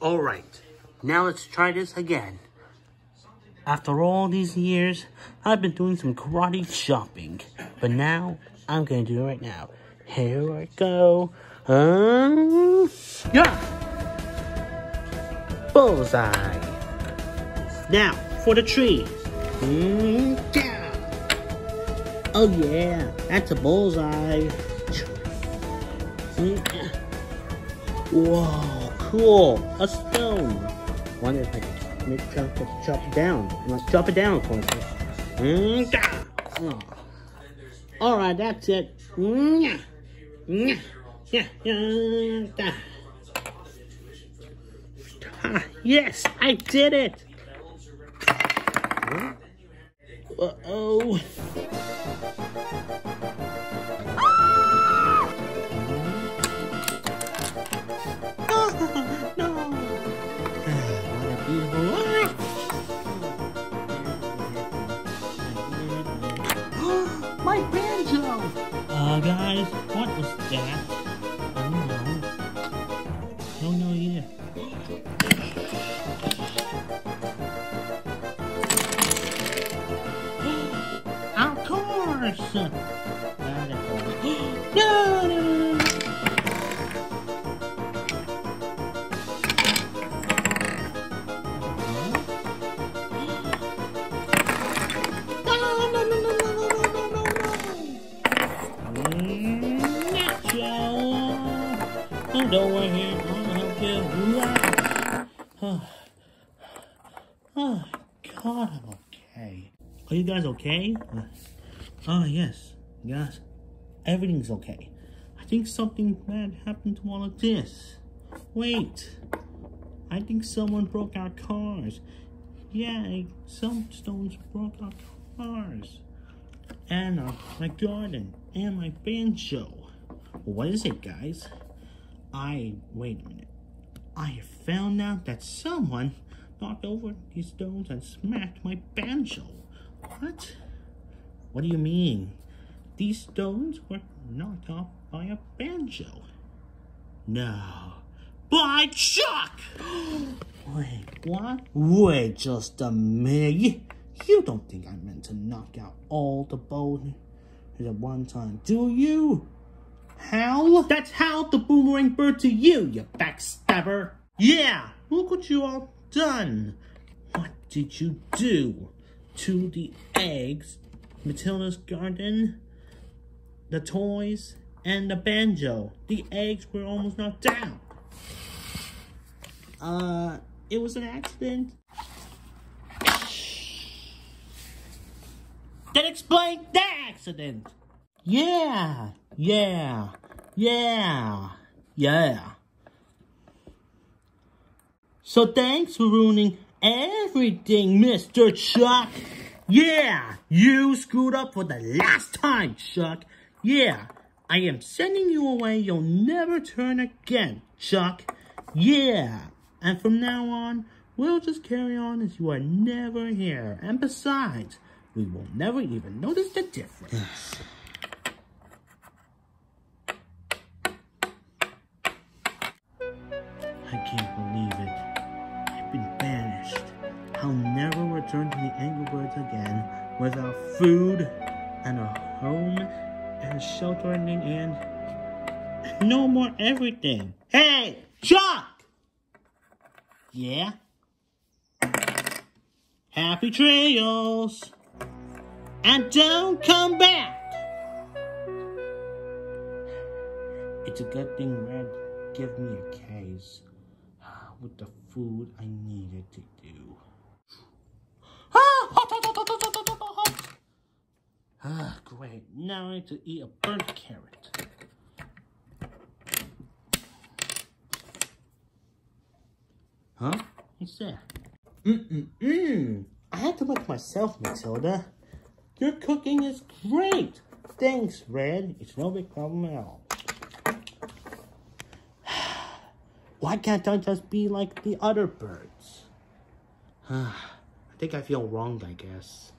Alright, now let's try this again. After all these years, I've been doing some karate chopping. But now, I'm gonna do it right now. Here I go. Um, yeah! Bullseye. Now, for the tree. Mm, yeah. Oh yeah, that's a bullseye. Mm, yeah. Whoa, cool. A stone. Wonder if I can make chop chop it down. Like chop it down. Oh. Alright, that's it. Yeah. Yeah, yeah, yeah. Ah, yes, I did it. Uh-oh. Oh, no. My banjo! Uh, guys, what was that? Oh no. No, no, yeah. of course! Oh, oh, God, I'm okay. Are you guys okay? Oh, yes. Yes. Everything's okay. I think something bad happened to all of this. Wait. I think someone broke our cars. Yeah, some stones broke our cars. And uh, my garden. And my banjo. What is it, guys? I... Wait a minute. I have found out that someone knocked over these stones and smacked my banjo. What? What do you mean? These stones were knocked off by a banjo. No. By Chuck! Wait, what? Wait just a minute. You don't think I meant to knock out all the boulders at one time, do you? Hal? That's how the boomerang bird to you, you backstabber. Yeah, look what you all done. What did you do to the eggs, Matilda's garden, the toys, and the banjo? The eggs were almost knocked down. Uh, it was an accident. That explains the accident. Yeah, yeah, yeah, yeah. So thanks for ruining everything, Mr. Chuck. Yeah, you screwed up for the last time, Chuck. Yeah, I am sending you away. You'll never turn again, Chuck. Yeah, and from now on, we'll just carry on as you are never here. And besides, we will never even notice the difference. Can't believe it. I've been banished. I'll never return to the Angry Birds again without food and a home and sheltering and no more everything. Hey, Chuck! Yeah? Happy trails! And don't come back! It's a good thing Red gave me a case with the food I needed to do. Ah, great. Now I need to eat a burnt carrot. Huh? What's that? Mm-mm-mm. I had to make myself, Matilda. Your cooking is great. Thanks, Red. It's no big problem at all. Why can't I just be like the other birds? I think I feel wronged, I guess.